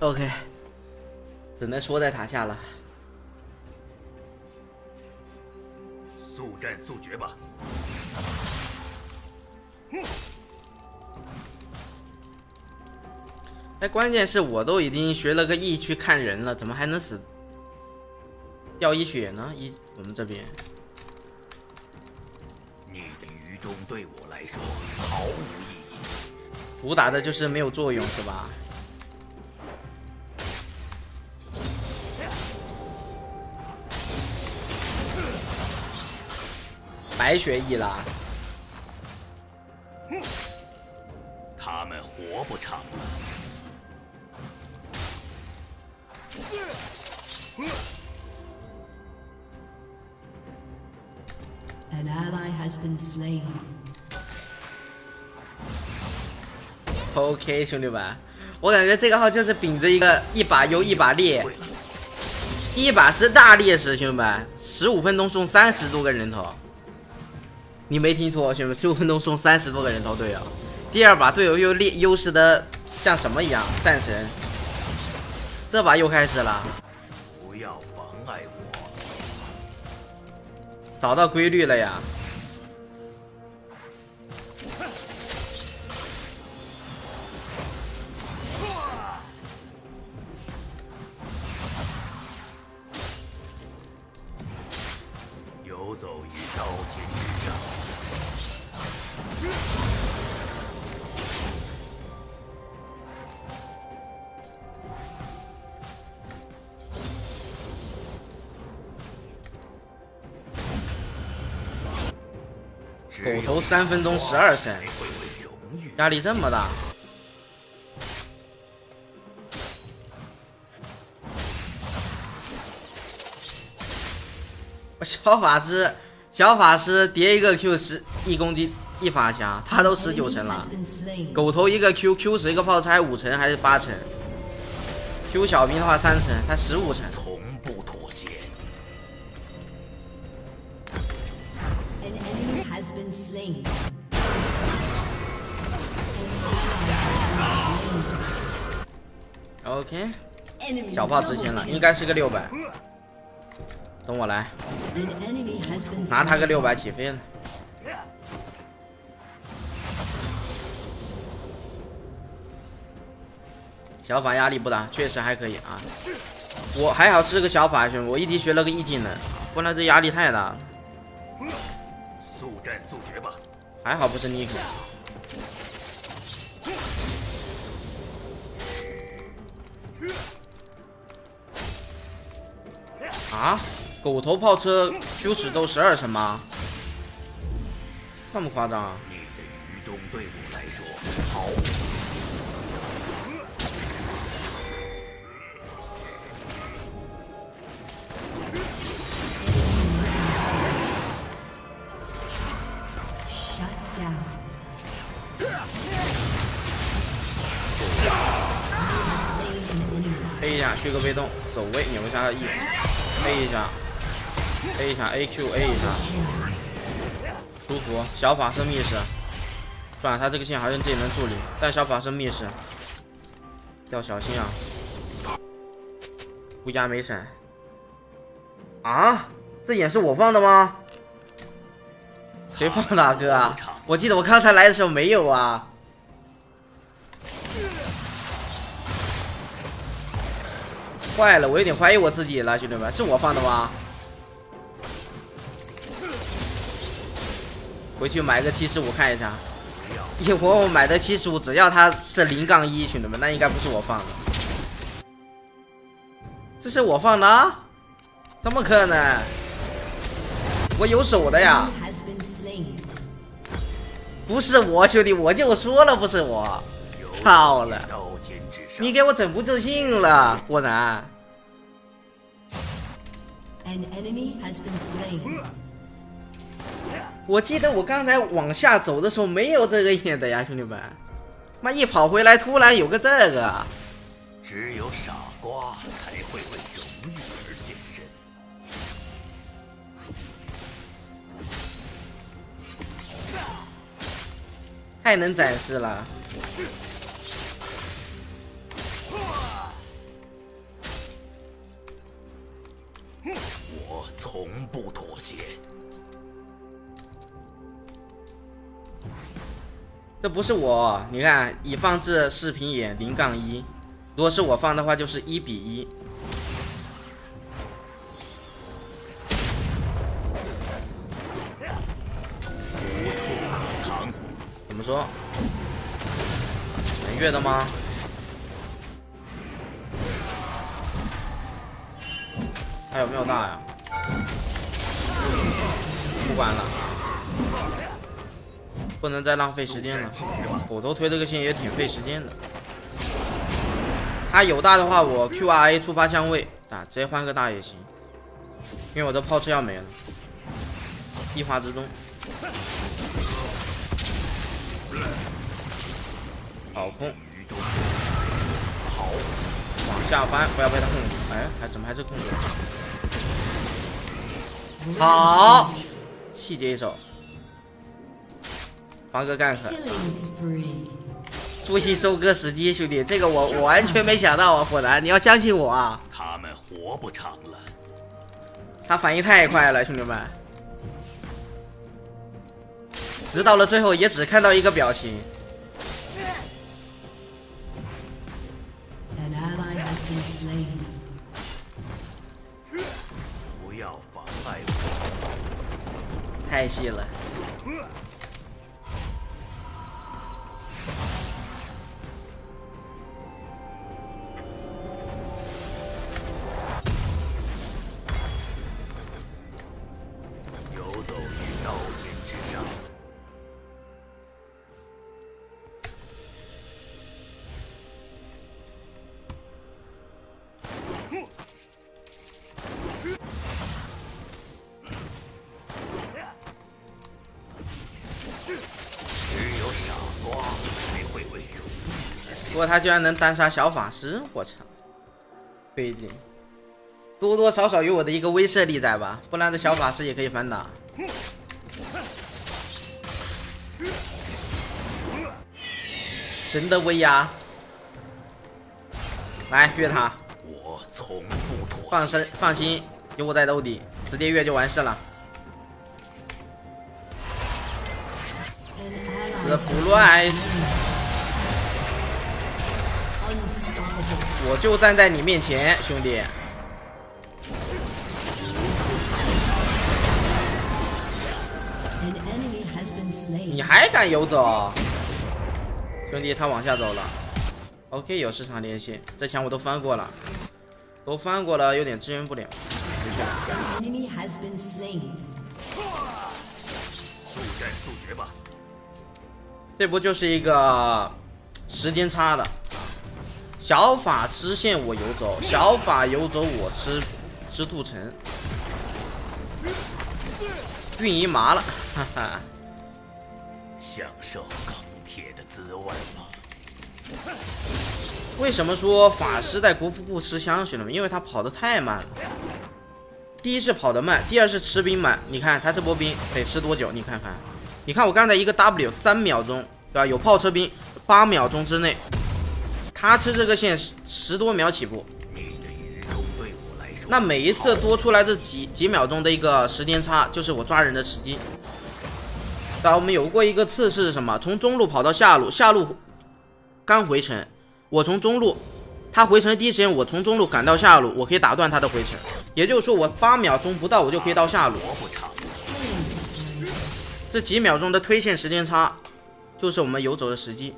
OK，只能缩在塔下了。速战速决吧。但关键是我都已经学了个 E 去看人了，怎么还能死掉一血呢？一我们这边你的愚忠对我来说毫无意义。主打的就是没有作用，是吧？白学 E 了，他们活不长。了。An ally has been slain. OK，兄弟们，我感觉这个号就是秉着一个一把优一把劣，一把是大劣势，兄弟们，十五分钟送三十多个人头，你没听错，兄弟们，十五分钟送三十多个人头队友。第二把队友又劣优势的像什么一样，战神。这把又开始了，不要妨碍我。找到规律了呀。走于刀尖之上。狗头三分钟十二胜，压力这么大。小法师，小法师叠一个 Q 十一攻击一法强，他都十九 has 了。狗头一个 Q Q 十一个炮拆五层还是八层？Q 小兵的话三层，他十五层。从不妥协。Has been slain. OK，小炮值钱了，应该是个六百。等我来拿他个.六百起飞了。小法压力不大，确实还可以啊。我还好是个小法兄，我一级学了个一技能，不然这压力太大了。速战速决吧。还好不是尼克。啊，狗头炮车 Q 十都十二成吗？那么夸张啊？你的愚忠对我来说毫无意义。Shut down.，A 一下去个被动，走位扭一下 E，A 一下，A 一下 AQ A 一下，舒服。小法师密室，算了，他这个线好像自己能处理，但小法师密室要小心啊。乌鸦没闪啊？这眼是我放的吗？谁放的啊哥？我记得我刚才来的时候没有啊。坏了，我有点怀疑我自己了，兄弟们，是我放的吗？回去买个七十五看一下，一会我买的七十五，只要它是零杠一，兄弟们，那应该不是我放的。这是我放的？怎么可能？我有手的呀，不是我兄弟，我就说了不是我。操了。你给我整不自信了，果然。An enemy has been slain. 我记得我刚才往下走的时候没有这个眼的呀，兄弟们。妈一跑回来，突然有个这个，只有傻瓜才会为荣誉而献身。太能展示了。不是我，你看已放置视频眼零杠一，如果是我放的话，就是一比一。无处可藏，怎么说？能越的吗？还有没有大呀？不管了，不能再浪费时间了。狗头推这个线也挺费时间的。他有大的话，我 Q R A 触发相位啊，直接换个大也行，因为我的炮车要没了。一花之中。好控，好，往下翻，不要被他控住。哎，还怎么还是控住？好，细节一手，防个 gank，Killing spree. 注意收割时机，兄弟，这个我我完全没想到啊，火男，你要相信我啊，他们活不长了。他反应太快了，兄弟们，直到了最后也只看到一个表情.不要妨碍我。太细了。不过他居然能单杀小法师，我操！不一定，多多少少有我的一个威慑力在吧，不然这小法师也可以反打。神的威压，来越他，我从不妥。放心放心，有我在兜底，直接越就完事了。这不乱，我就站在你面前，兄弟。你还敢游走？兄弟，他往下走了。OK，有市场连线，这墙我都翻过了，都翻过了，有点支援不了。速战速决吧。这不就是一个时间差了？小法吃线我游走，小法游走我吃吃镀层，运营麻了，哈哈。享受钢铁的滋味吧。为什么说法师在国服不吃香，兄弟们？因为他跑得太慢了。第一是跑得慢，第二是吃兵慢。你看他这波兵得吃多久？你看看，你看我刚才一个 W 三秒钟，对吧？有炮车兵八秒钟之内，他吃这个线十十多秒起步。那每一次多出来这几几秒钟的一个时间差，就是我抓人的时机。然后？我们有过一个次是什么？从中路跑到下路，下路刚回城，我从中路，他回城第一时间，我从中路赶到下路，我可以打断他的回城。也就是说，我八秒钟不到，我就可以到下路。这几秒钟的推线时间差，就是我们游走的时机。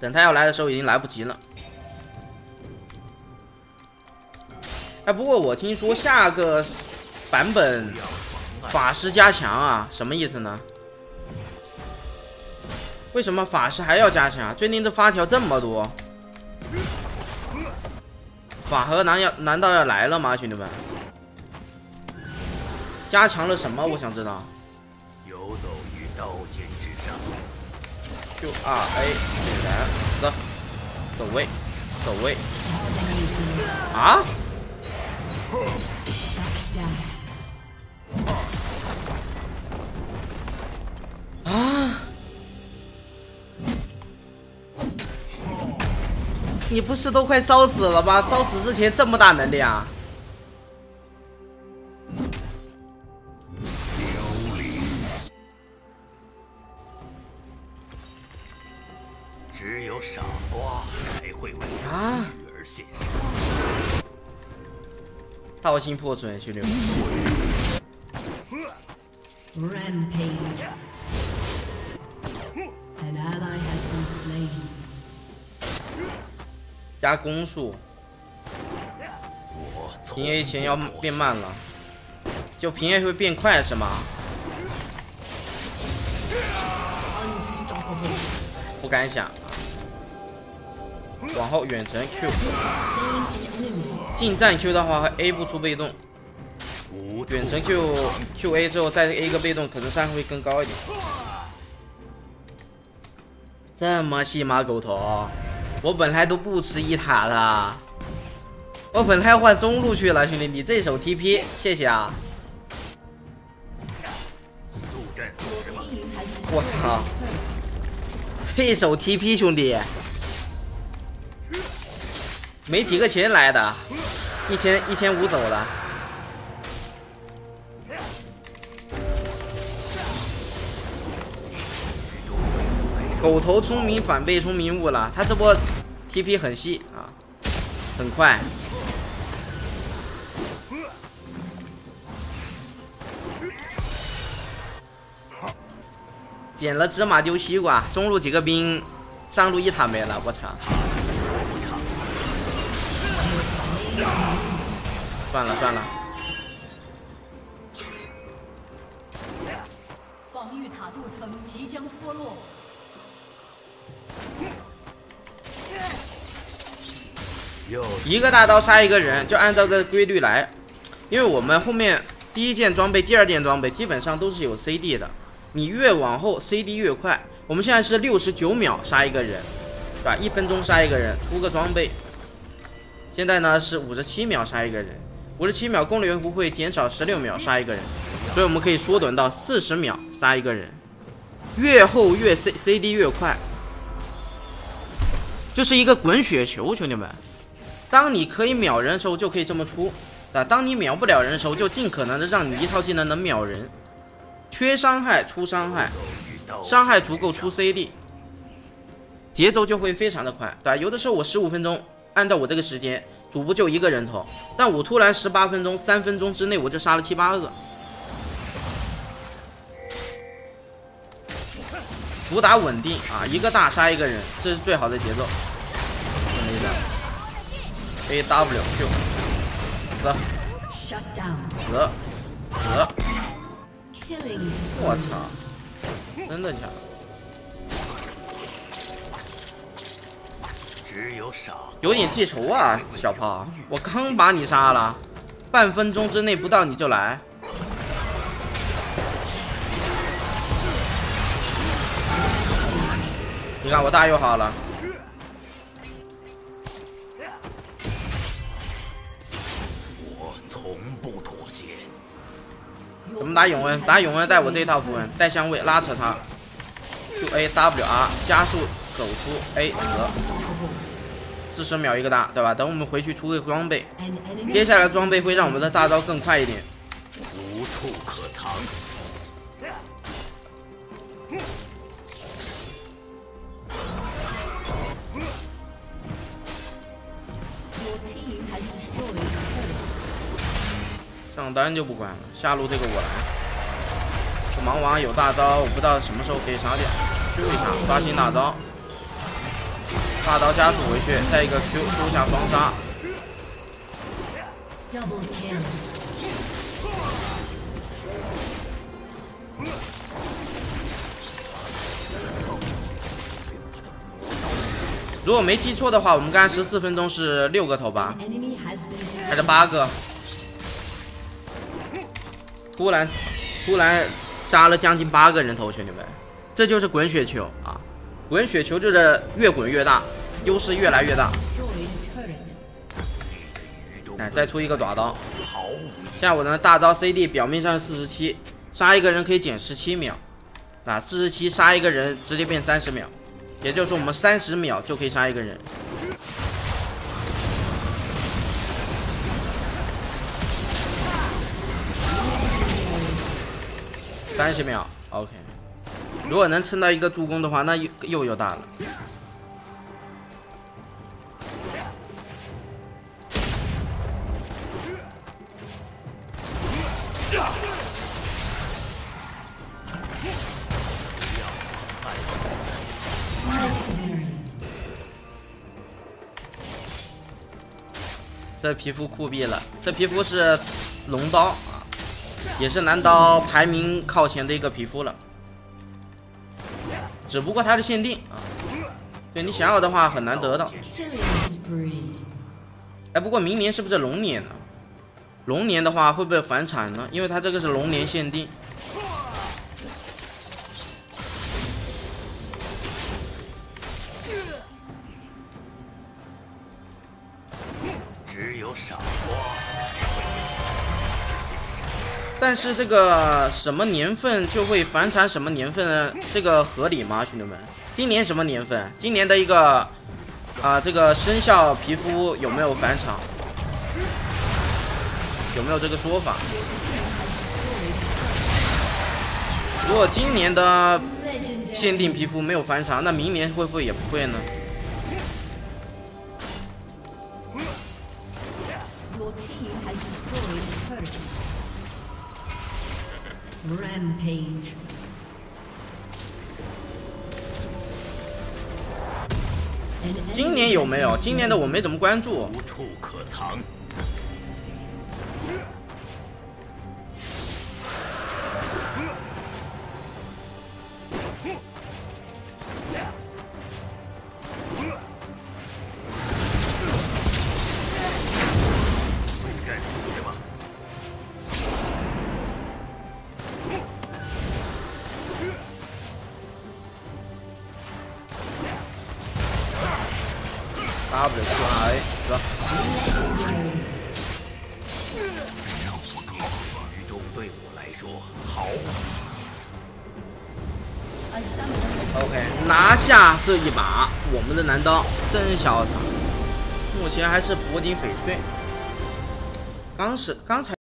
等他要来的时候，已经来不及了。哎，不过我听说下个版本法师加强啊，什么意思呢？为什么法师还要加强？最近这发条这么多，法和难要难道要来了吗，兄弟们？加强了什么？我想知道。游走于刀尖，Q R A 点燃，走，走位，走位啊！啊！你不是都快烧死了吗？烧死之前这么大能量，刀心破损，兄弟们！加攻速，平 A 前要变慢了，就平 A 会变快是吗？不敢想，往后远程 Q。近战 Q 的话会 A 不出被动，远程 Q Q A 之后再 A 个被动，可能伤害会更高一点。这么细吗，狗头？我本来都不吃一塔的，我本来要换中路去了，兄弟，你这手 TP，谢谢啊！我操这手 TP 兄弟，没几个钱来的，一千一千五走的。狗头聪明反被聪明误了，他这波 TP 很细啊，很快。捡了芝麻丢西瓜，中路几个兵，上路一塔没了，我操！算了算了，防御塔镀层即将脱落，一个大刀杀一个人，就按照这个规律来。因为我们后面第一件装备、第二件装备基本上都是有 CD 的，你越往后 CD 越快。我们现在是六十九秒杀一个人，对吧？一分钟杀一个人，出个装备。现在呢是五十七秒杀一个人，五十七秒攻略不会减少十六秒杀一个人，所以我们可以缩短到四十秒杀一个人。越后越 C CD 越快，就是一个滚雪球，兄弟们。当你可以秒人的时候，就可以这么出啊；当你秒不了人的时候，就尽可能的让你一套技能能秒人，缺伤害出伤害，伤害足够出 CD，节奏就会非常的快，对吧？有的时候我十五分钟，按照我这个时间，主播就一个人头，但我突然十八分钟、三分钟之内我就杀了七八个，主打稳定啊，一个大杀一个人，这是最好的节奏。懂我意思吧 A W Q，死 Shut down. 死死我.操，真的假的？只有少有点记仇啊，小炮！我刚把你杀了，半分钟之内不到你就来，你看我大又好了，我从不妥协。怎么打永恩？打永恩带我这一套符文，带香味拉扯他，Q A W R 加速走出 A 和四十秒一个大，对吧？等我们回去出个装备，接下来装备会让我们的大招更快一点。无处可藏。上单就不管了，下路这个我来。这盲王有大招，我不知道什么时候可以杀掉。Q 一下，刷新大招，大刀加速回去，再一个 Q Q 一下双杀。如果没记错的话，我们刚才十四分钟是六个头吧，还是八个？突然，突然杀了将近八个人头，兄弟们，这就是滚雪球啊！滚雪球就是越滚越大，优势越来越大。哎，再出一个短刀。毫无意现在我的大招 CD 表面上是四十七，杀一个人可以减十七秒，啊，四十七杀一个人直接变三十秒，也就是说我们三十秒就可以杀一个人。三十秒，OK。如果能蹭到一个助攻的话，那又又又大了。这皮肤酷毙了，这皮肤是龙刀啊，也是男刀排名靠前的一个皮肤了。只不过它是限定啊，对你想要的话很难得到。哎，不过明年是不是龙年呢？龙年的话会不会返场呢？因为它这个是龙年限定。只有傻瓜但是这个什么年份就会返场什么年份？这个合理吗，兄弟们？今年什么年份？今年的一个啊、这个生肖皮肤有没有返场？有没有这个说法？如果今年的限定皮肤没有返场，那明年会不会也不会呢？Rampage. An 今 enemy 年有 has 没有今年的.我没怎么关注。无处可藏。这一把，我们的男刀真潇洒。目前还是脖顶翡翠。刚是刚才。